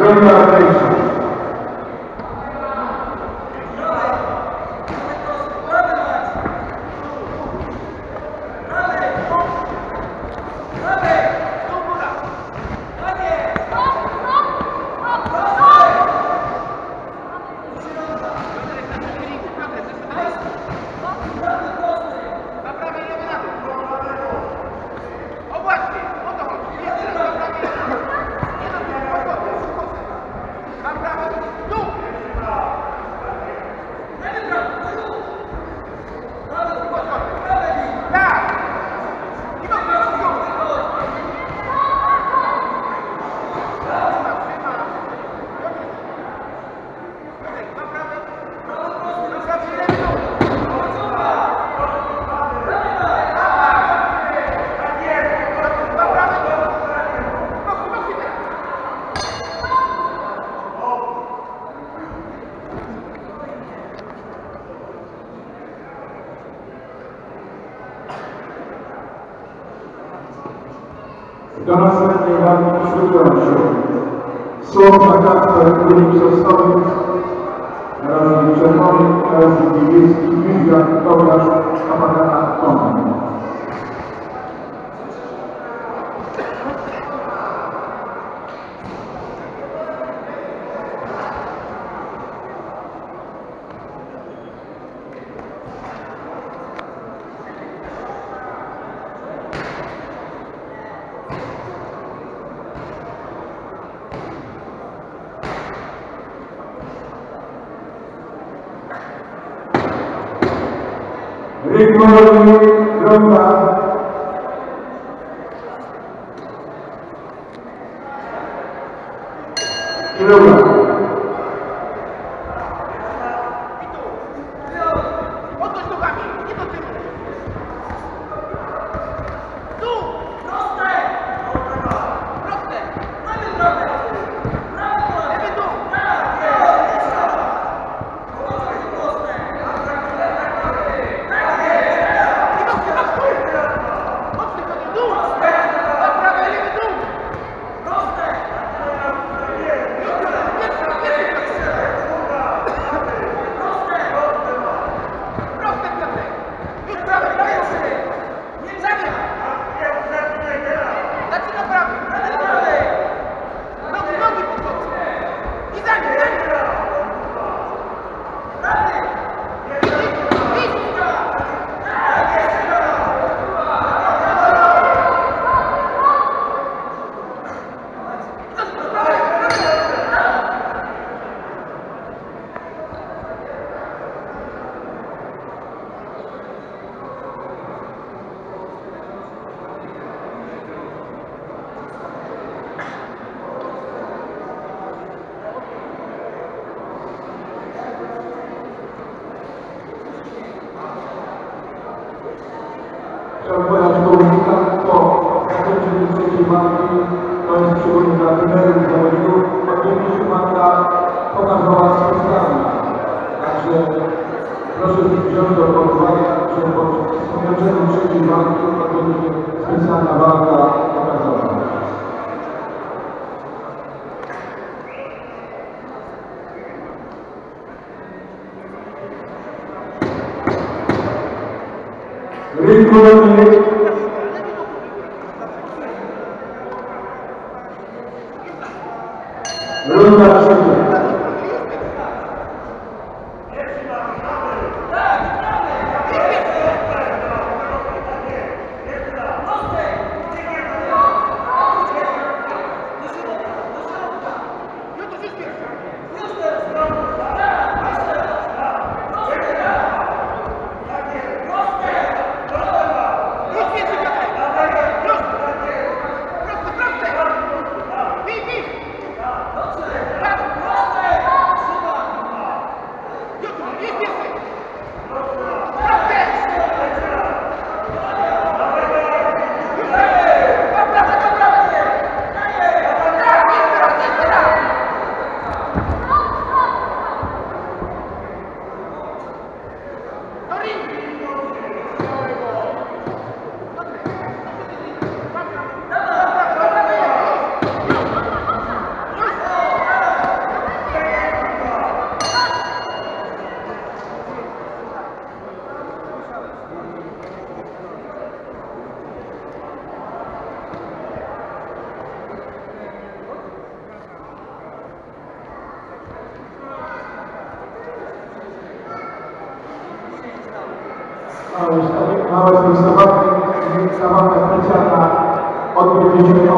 loolu laa koy so evangelium služujeću. Slovna kakta Republike Sosnovic, različenom, različnih izgleda, kao naša Victory Lumba. Lumba. numerem dowodów powinniśmy Pana pokazała sprawy. Także proszę wziąć do porównania, że po wspomnianym trzeciej walki to będzie specjalna walka pokazowa. Rynku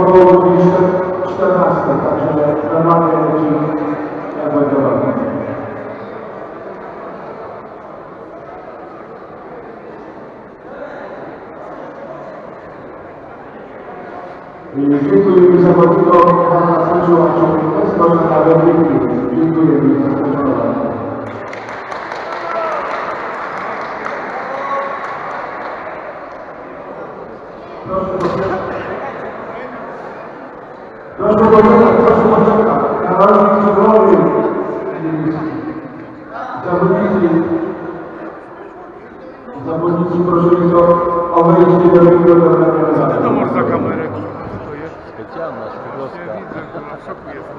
około godziny 14, także normalnie leci. I Dziękujemy zawodnikom pana Sędziu Aczowskiego za wyniki. Dziękujemy za spotkanie. Zawodnicy. Zawodnicy prosili o, o wejście do ringu do To masz za kamerę, co to? Specjalna, Ja szpiegowska. widzę, kurwa, w szoku jestem.